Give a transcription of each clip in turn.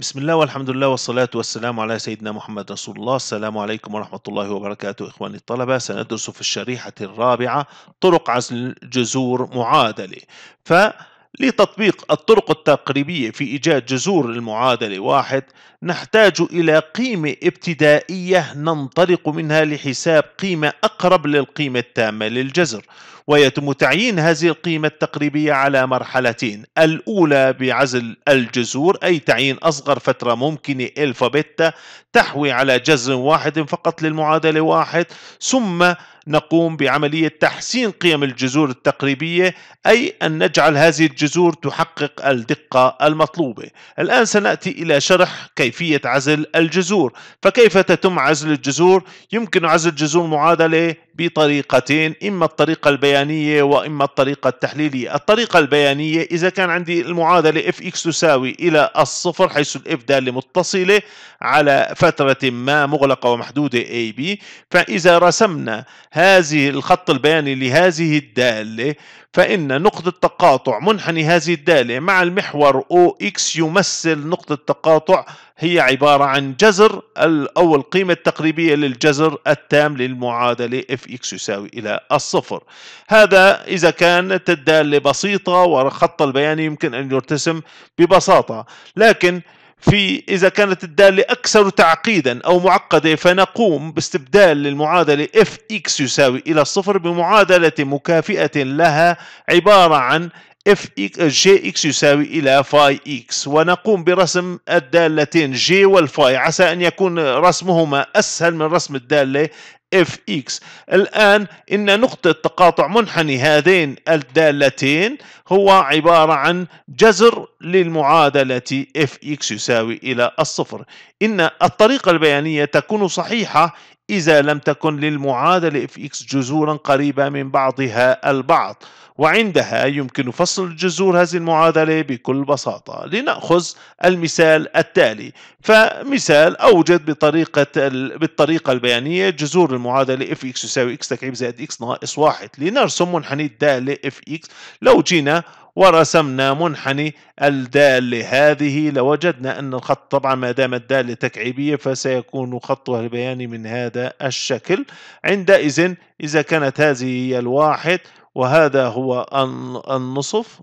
بسم الله والحمد لله والصلاة والسلام على سيدنا محمد رسول الله. السلام عليكم ورحمة الله وبركاته إخواني الطلبة. سندرس في الشريحة الرابعة طرق عزل جذور معادلة. فلتطبيق الطرق التقريبية في إيجاد جذور المعادلة واحد نحتاج إلى قيمة ابتدائية ننطلق منها لحساب قيمة أقرب للقيمة التامة للجذر ويتم تعيين هذه القيمة التقريبية على مرحلتين. الأولى بعزل الجذور أي تعيين أصغر فترة ممكنة ألفا بيتا تحوي على جذر واحد فقط للمعادلة واحد. ثم نقوم بعملية تحسين قيم الجذور التقريبية أي أن نجعل هذه الجذور تحقق الدقة المطلوبة. الآن سنأتي إلى شرح كيفية عزل الجذور. فكيف تتم عزل الجذور؟ يمكن عزل جذور معادلة بطريقتين إما الطريقة البيانية وإما الطريقة التحليلية. الطريقة البيانية إذا كان عندي المعادلة fx تساوي إلى الصفر حيث الإف دالة متصلة على فترة ما مغلقة ومحدودة AB فإذا رسمنا هذه الخط البياني لهذه الدالة فإن نقطة تقاطع منحني هذه الدالة مع المحور OX يمثل نقطة تقاطع هي عبارة عن جذر أو القيمة التقريبية للجذر التام للمعادلة fx يساوي إلى الصفر. هذا إذا كانت الدالة بسيطة والخط البياني يمكن أن يرتسم ببساطة. لكن في إذا كانت الدالة أكثر تعقيدا أو معقدة فنقوم باستبدال للمعادلة fx يساوي إلى الصفر بمعادلة مكافئة لها عبارة عن f g x يساوي إلى فاي x ونقوم برسم الدالتين جي والفاي عسى أن يكون رسمهما أسهل من رسم الدالة f x الآن إن نقطة تقاطع منحني هذين الدالتين هو عبارة عن جذر للمعادلة f x يساوي إلى الصفر. إن الطريقة البيانية تكون صحيحة إذا لم تكن للمعادلة f x جذورا قريبة من بعضها البعض. وعندها يمكن فصل الجذور هذه المعادلة بكل بساطة. لنأخذ المثال التالي. فمثال أوجد بطريقة بالطريقة البيانية جذور المعادلة f x يساوي x تكعيب زائد x ناقص واحد. لنرسم منحني الدالة f x. لو جينا ورسمنا منحني الدالة هذه. لوجدنا أن الخط طبعا ما دام الدالة تكعيبية فسيكون خطها البياني من هذا الشكل. عندئذ إذا كانت هذه هي الواحد وهذا هو النصف.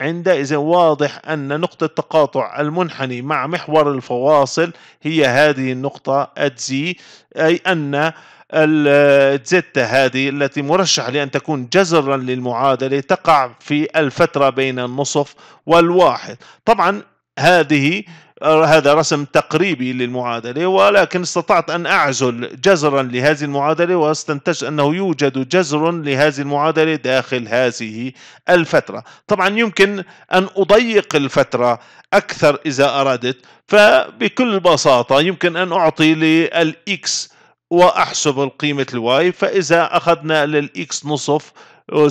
عندئذ واضح أن نقطة تقاطع المنحني مع محور الفواصل هي هذه النقطة الزي أي أن الزيتا هذه التي مرشح لأن تكون جذرا للمعادلة تقع في الفترة بين النصف والواحد. طبعا هذه هذا رسم تقريبي للمعادلة ولكن استطعت أن أعزل جذرا لهذه المعادلة واستنتجت أنه يوجد جذر لهذه المعادلة داخل هذه الفترة. طبعا يمكن أن أضيق الفترة أكثر إذا أردت فبكل بساطة يمكن أن أعطي لل x وأحسب القيمة ال y فإذا أخذنا لل x نصف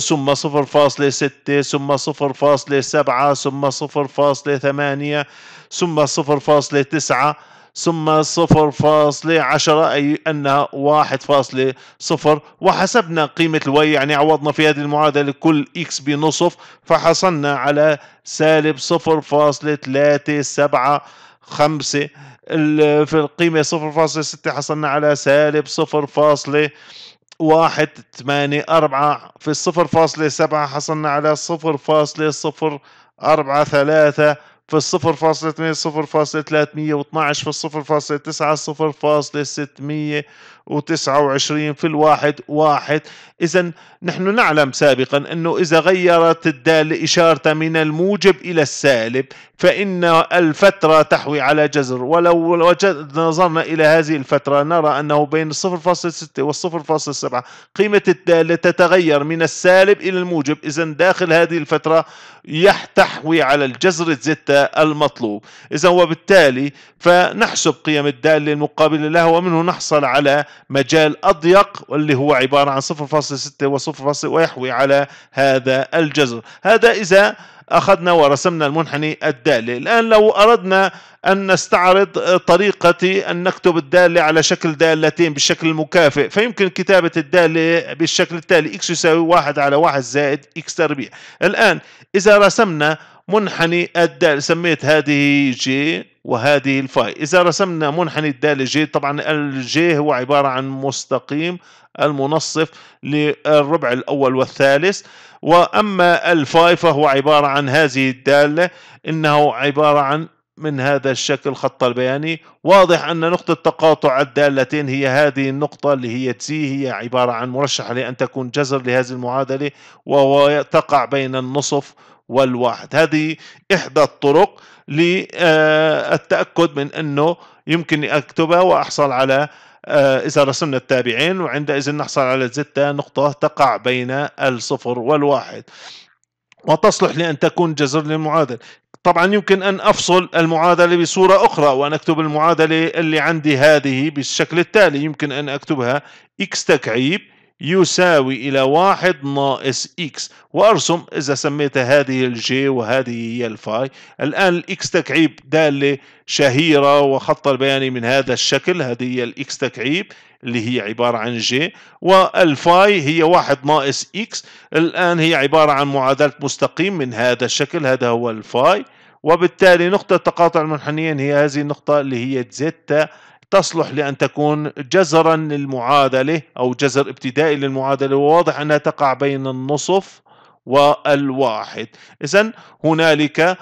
ثم صفر فاصلة ستة ثم صفر فاصلة سبعة ثم صفر فاصلة ثمانية ثم صفر فاصلة تسعة ثم صفر فاصلة عشرة أي أنها واحد فاصلة صفر. وحسبنا قيمة ال y يعني عوضنا في هذه المعادلة كل x بنصف فحصلنا على سالب صفر فاصلة ثلاثة سبعة خمسة. في القيمة صفر فاصلة ستة حصلنا على سالب صفر فاصلة واحد ثمانية أربعة. في الصفر فاصلة سبعة حصلنا على صفر فاصلة صفر أربعة ثلاثة. في الصفر فاصلة اثنين صفر فاصلة ثلاثمية واثناش في الصفر فاصلة تسعة صفر فاصلة ستمية. وتسعة وعشرين في الواحد واحد. إذا نحن نعلم سابقا أنه إذا غيرت الدالة إشارة من الموجب إلى السالب فإن الفترة تحوي على جذر. ولو نظرنا إلى هذه الفترة نرى أنه بين الصفر فاصلة ستة والصفر فاصلة سبعة. قيمة الدالة تتغير من السالب إلى الموجب. إذا داخل هذه الفترة يحتوي على الجذر الزتا المطلوب. إذا وبالتالي فنحسب قيم الدالة المقابلة لها ومنه نحصل على مجال أضيق واللي هو عبارة عن 0.6 و0. ويحوي على هذا الجذر هذا إذا أخذنا ورسمنا المنحني الدالة الآن لو أردنا أن نستعرض طريقة أن نكتب الدالة على شكل دالتين بالشكل المكافئ فيمكن كتابة الدالة بالشكل التالي. x يساوي واحد على واحد زائد x تربيع. الآن إذا رسمنا منحني الدالة سميت هذه جي وهذه الفاي. إذا رسمنا منحني الدالة جي طبعا الجي هو عبارة عن مستقيم المنصف للربع الأول والثالث. وأما الفاي فهو عبارة عن هذه الدالة إنه عبارة عن من هذا الشكل خط البياني. واضح أن نقطة تقاطع الدالتين هي هذه النقطة اللي هي T هي عبارة عن مرشحة لأن تكون جذر لهذه المعادلة وهو تقع بين النصف والواحد هذه إحدى الطرق للتأكد من أنه يمكن أكتبها وأحصل على آه، إذا رسمنا التابعين وعندئذ نحصل على زتا نقطة تقع بين الصفر والواحد. وتصلح لأن تكون جذر للمعادلة. طبعا يمكن أن أفصل المعادلة بصورة أخرى وأن أكتب المعادلة اللي عندي هذه بالشكل التالي. يمكن أن أكتبها x تكعيب يساوي إلى واحد ناقص x. وأرسم إذا سميت هذه الجي وهذه هي الفاي الآن ال x تكعيب دالة شهيرة وخطه البياني من هذا الشكل. هذه هي ال x تكعيب اللي هي عبارة عن جي والفاي هي واحد ناقص x. الآن هي عبارة عن معادلة مستقيم من هذا الشكل. هذا هو الفاي وبالتالي نقطة تقاطع المنحنيين هي هذه النقطة اللي هي زيتا تصلح لأن تكون جذرا للمعادلة أو جذر ابتدائي للمعادلة وواضح أنها تقع بين النصف والواحد. إذا هنالك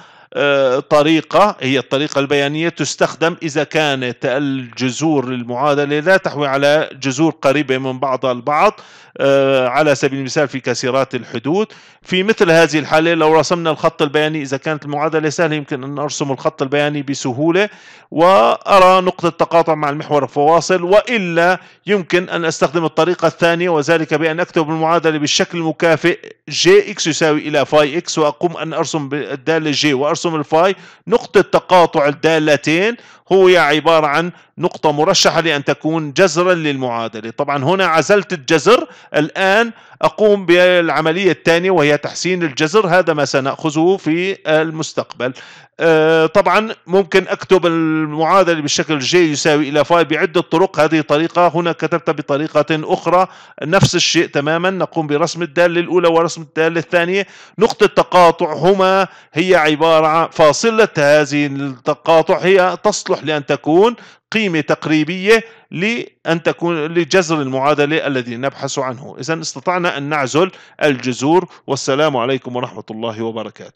طريقة هي الطريقة البيانية تستخدم إذا كانت الجذور المعادلة لا تحوي على جذور قريبة من بعضها البعض آه، على سبيل المثال في كسيرات الحدود. في مثل هذه الحالة لو رسمنا الخط البياني إذا كانت المعادلة سهلة يمكن أن أرسم الخط البياني بسهولة. وأرى نقطة تقاطع مع المحور الفواصل وإلا يمكن أن أستخدم الطريقة الثانية وذلك بأن أكتب المعادلة بالشكل المكافئ g x يساوي إلى فاي x وأقوم أن أرسم الدالة جي وأرسم الفاي نقطة تقاطع الدالتين هو عبارة عن نقطة مرشحة لأن تكون جذرا للمعادلة. طبعا هنا عزلت الجذر. الآن أقوم بالعملية الثانية وهي تحسين الجذر. هذا ما سنأخذه في المستقبل. آه، طبعا ممكن أكتب المعادلة بالشكل جي يساوي إلى فاي بعدة طرق. هذه طريقة. هنا كتبتها بطريقة أخرى. نفس الشيء تماما. نقوم برسم الدالة الأولى ورسم الدالة الثانية. نقطة تقاطعهما هي عبارة فاصلة. هذه التقاطع هي تصلح لأن تكون قيمة تقريبية لأن تكون لجذر المعادلة الذي نبحث عنه. إذا استطعنا أن نعزل الجذور والسلام عليكم ورحمة الله وبركاته.